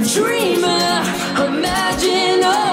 dreamer. Imagine.